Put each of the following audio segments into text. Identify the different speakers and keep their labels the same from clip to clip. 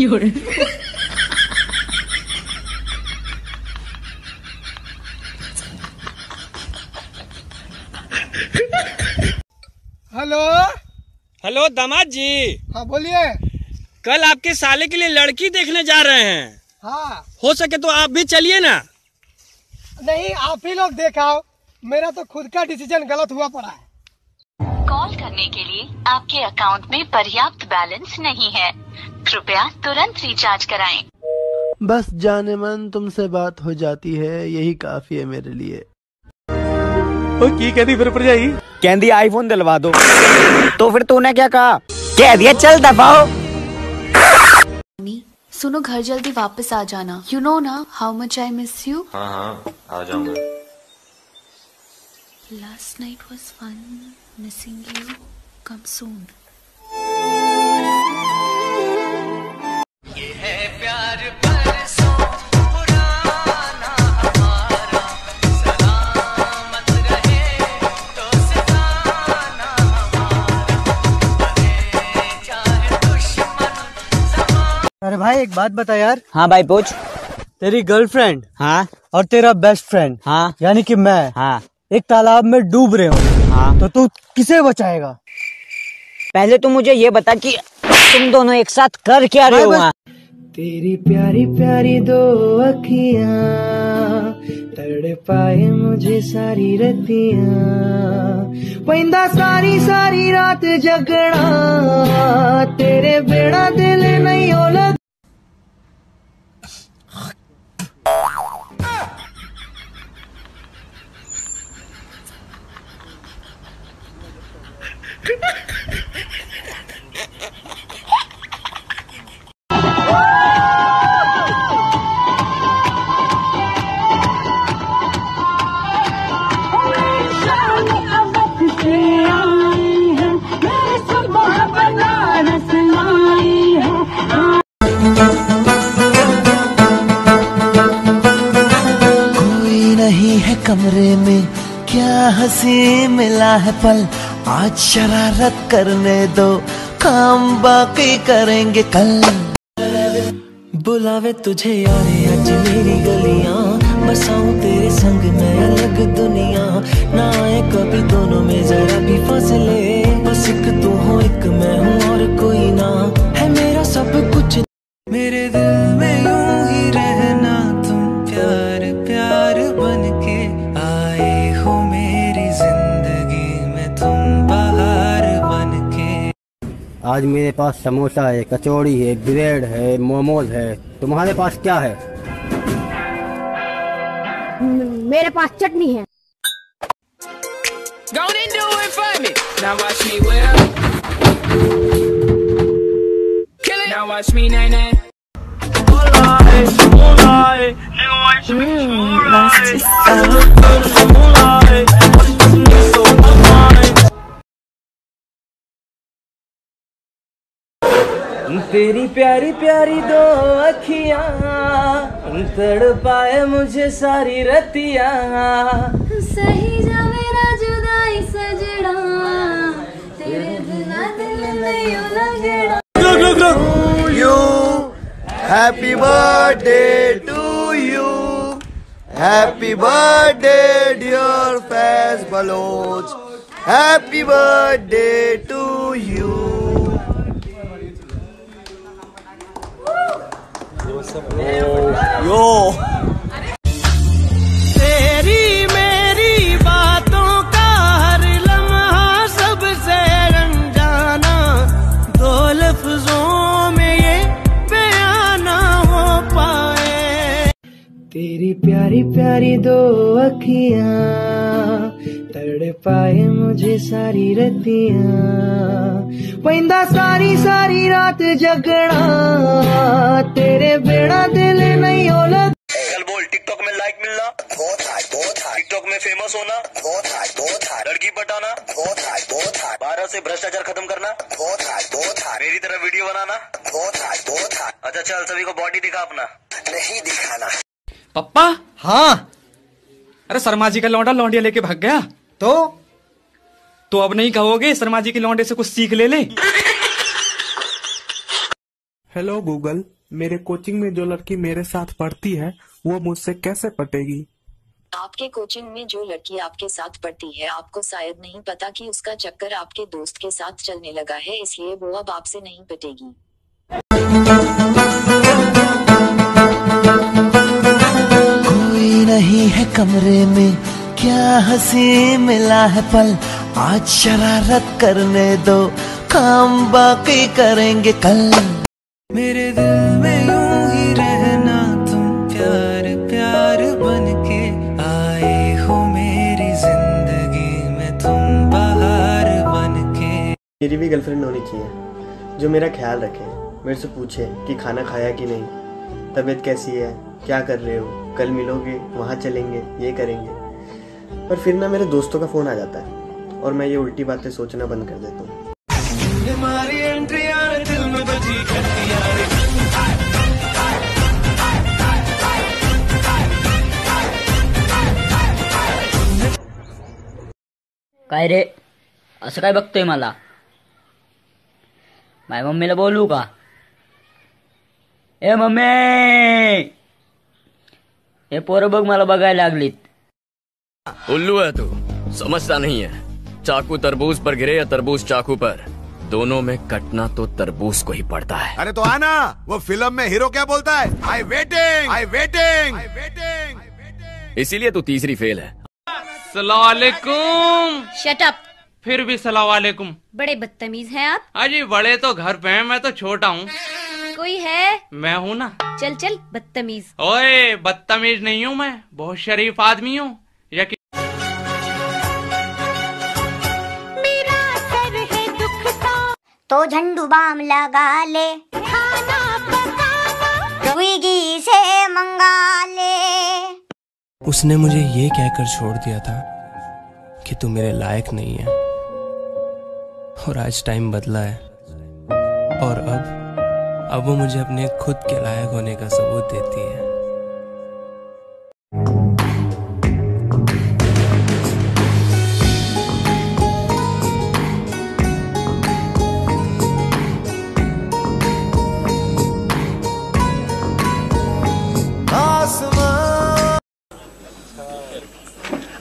Speaker 1: 有人
Speaker 2: ，hello?
Speaker 3: Hello दामाद जी
Speaker 2: हाँ बोलिए।
Speaker 3: कल आपके साले के लिए लड़की देखने जा रहे हैं।
Speaker 2: हाँ।
Speaker 3: हो सके तो आप भी चलिए ना।
Speaker 2: नहीं आप ही लोग देखाओ। मेरा तो खुद का डिसीज़न गलत हुआ पड़ा है।
Speaker 4: कॉल करने के लिए आपके अकाउंट में पर्याप्त बैलेंस नहीं है। कृपया तुरंत रिचार्ज कराएँ।
Speaker 5: बस जाने मन तुमसे बात हो जाती है यही काफ़ी है मेरे लिए।
Speaker 6: की कहती फिर भरजाई?
Speaker 7: कहती आईफोन दिलवा दो। तो फिर तूने क्या कहा? कह दिया चल दबाओ।
Speaker 8: सुनो घर जल्दी वापस आ जाना। यू नो ना how much I miss you
Speaker 9: हाँ हाँ आ जाऊँगा।
Speaker 8: Last night was fun missing you
Speaker 2: come soon एक बात बता यार।
Speaker 7: हाँ भाई पूछ।
Speaker 2: तेरी गर्लफ्रेंड
Speaker 7: हाँ।
Speaker 2: और तेरा बेस्ट फ्रेंड
Speaker 7: हाँ।
Speaker 2: यानी कि मैं
Speaker 7: हाँ।
Speaker 2: एक तालाब में डूब रहे हूँ
Speaker 7: हाँ।
Speaker 2: तो तू किसे बचाएगा?
Speaker 7: पहले तू मुझे ये बता कि तुम दोनों एक साथ कर क्या रहे हो
Speaker 5: तेरी प्यारी प्यारी दो अखियाँ तड़ पाए मुझे सारी रतियाँ। पैंदा सारी सारी रात जगना तेरे बेड़ा दिल हो नहीं है कमरे में क्या हँसी मिला है पल? आज शरारत करने दो, काम बाकी करेंगे कल। बुलावे तुझे यारे आज मेरी गलियाँ, बसाऊं तेरे संग में अलग दुनिया। ना आए कभी दोनों में जरा भी फासले, बस एक तू हो, एक मैं हूँ और कोई ना। है मेरा सब कुछ मेरे दिल में यूँ।
Speaker 10: आज मेरे पास समोसा है कचौड़ी है ब्रेड है मोमोज है। तुम्हारे पास क्या है?
Speaker 1: मेरे पास चटनी है।
Speaker 6: Go and
Speaker 5: तेरी प्यारी प्यारी दो अखियाँ तड़ पाए मुझे सारी रतियाँ।
Speaker 8: सही जा मेरा जुदाई सजड़ा
Speaker 5: you happy birthday to you happy birthday dear Faiz Baloch happy birthday to you yo.
Speaker 3: तेरी मेरी बातों का हर लम्हा सबसे दो लफ्जों में ये बयान हो पाए।
Speaker 5: तेरी प्यारी प्यारी दो अखियाँ तड़ पाए मुझे सारी रतियाँ। पैंदा सारी सारी रात जगना तेरे बेड़ा दिल नहीं ओला
Speaker 9: कल बोल टिकटॉक में लाइक मिलना। बहुत हाई बहुत हाई टिकटॉक में फ़ेमस होना। बहुत हाई बहुत हाई लड़की पटाना। बहुत हाई बहुत हाई भारत से भ्रष्टाचार खत्म करना। बहुत हाई बहुत हाई मेरी तरह वीडियो बनाना। बहुत हाई बहुत हाई अच्छा चल सभी को बॉडी दिखा अपना। नहीं दिखाना।
Speaker 6: पप्पा?
Speaker 2: हाँ।
Speaker 6: अरे शर्मा जी का लौंडा लौंडिया लेके भाग गया।
Speaker 2: तो?
Speaker 6: तो अब नहीं कहोगे शर्मा जी के लौंडे से कुछ सीख ले ले?
Speaker 11: हेलो गूगल मेरे कोचिंग में जो लड़की मेरे साथ पढ़ती है वो मुझसे कैसे पटेगी?
Speaker 8: आपके कोचिंग में जो लड़की आपके साथ पढ़ती है आपको शायद नहीं पता कि उसका चक्कर आपके दोस्त के साथ चलने लगा है इसलिए वो अब आपसे नहीं पटेगी।
Speaker 5: कोई नहीं है कमरे में क्या हँसी मिला है पल? आज शरारत करने दो काम बाकी करेंगे कल। मेरे दिल में यूँ ही रहना तुम प्यार प्यार बन के आए हो मेरी ज़िंदगी में तुम बाहर बन के
Speaker 12: मेरी भी गर्लफ्रेंड होनी चाहिए जो मेरा ख्याल रखे मेरे से पूछे कि खाना खाया कि नहीं तबीयत कैसी है क्या कर रहे हो कल मिलोगे वहाँ चलेंगे ये करेंगे। पर फिर ना मेरे दोस्तों का फ़ोन आ जाता है। और मैं ये उल्टी बातें सोचना बंद कर देता हूँ।
Speaker 13: काय रे? असं काय बघतोय मला? माझ्या मम्मीला बोलू का? ए मम्मी! हे पोरं बघ मला बघायला लागलीत.
Speaker 14: उल्लू है तू. समझता नहीं है चाकू तरबूज पर गिरे या तरबूज चाकू पर? दोनों में कटना तो तरबूज को ही पड़ता है।
Speaker 15: अरे तो आना। वो फ़िल्म में हीरो क्या बोलता है? I waiting I waiting I waiting
Speaker 14: इसीलिए तो तीसरी फेल है।
Speaker 16: सलामकुम।
Speaker 1: शट अप
Speaker 16: फिर भी सलामकुम।
Speaker 1: बड़े बदतमीज हैं आप।
Speaker 16: अजी बड़े तो घर पे हैं मैं तो छोटा हूँ।
Speaker 1: कोई है?
Speaker 16: मैं हूँ ना।
Speaker 1: चल चल बदतमीज।
Speaker 16: ओए बदतमीज नहीं हूँ मैं। बहुत शरीफ आदमी हूँ। यकीन
Speaker 17: तो झंडू बाम लगा ले। स्विगी से मंगा ले
Speaker 18: उसने मुझे ये कहकर छोड़ दिया था कि तू मेरे लायक नहीं है। और आज टाइम बदला है। और अब अब वो मुझे अपने खुद के लायक होने का सबूत देती है।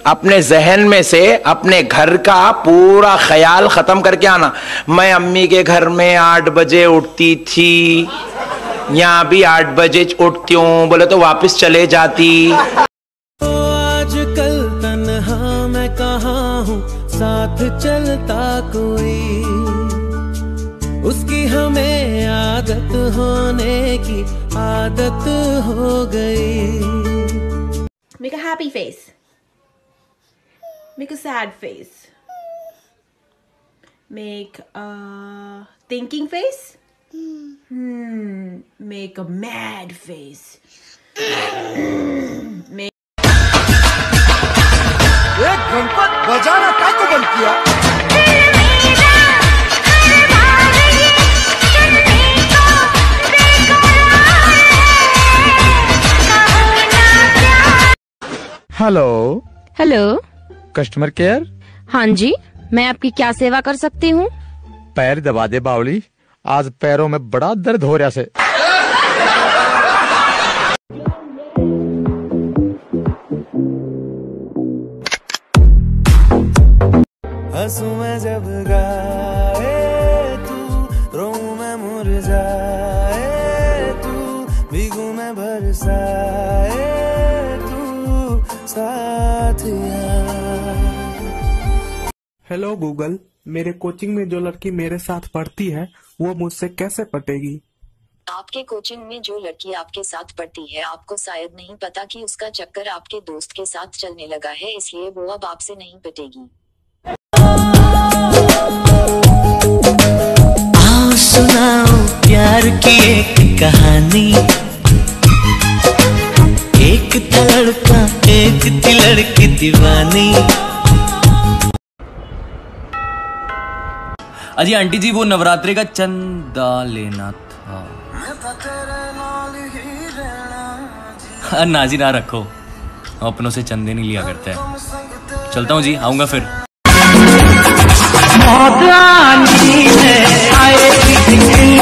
Speaker 19: अपने जहन में से अपने घर का पूरा ख्याल खत्म करके आना। मैं अम्मी के घर में आठ बजे उठती थी यहाँ भी आठ बजे उठती हूँ बोले तो वापस चले जाती।
Speaker 5: तो आज कल तन्हा मैं कहाँ हूँ साथ चलता कोई? उसकी हमें आदत होने की आदत हो गई।
Speaker 20: Make a happy face. Make a sad face. Make a thinking face. Hmm. Make a mad face. Make
Speaker 15: एक गणपत बजाना काय को बंद किया
Speaker 21: हेलो
Speaker 1: हेलो
Speaker 21: Customer care
Speaker 1: हाँ जी मैं आपकी क्या सेवा कर सकती हूँ?
Speaker 21: पैर दबा दे बावली। आज पैरों में बड़ा दर्द हो रहा से।
Speaker 5: हंसू मैं जब गाए
Speaker 11: हेलो गूगल मेरे कोचिंग में जो लड़की मेरे साथ पढ़ती है वो मुझसे कैसे पटेगी?
Speaker 8: आपके कोचिंग में जो लड़की आपके साथ पढ़ती है आपको शायद नहीं पता कि उसका चक्कर आपके दोस्त के साथ चलने लगा है इसलिए वो अब आपसे नहीं पटेगी।
Speaker 5: आओ सुनाओ प्यार की एक कहानी। एक था लड़का एक थी लड़की दीवानी।
Speaker 22: अजी आंटी जी वो नवरात्रि का चंदा लेना था। हाँ, ना जी ना रखो। हम अपनों से चंदे नहीं लिया करते। हैं चलता हूँ जी आऊँगा फिर।
Speaker 5: आएगी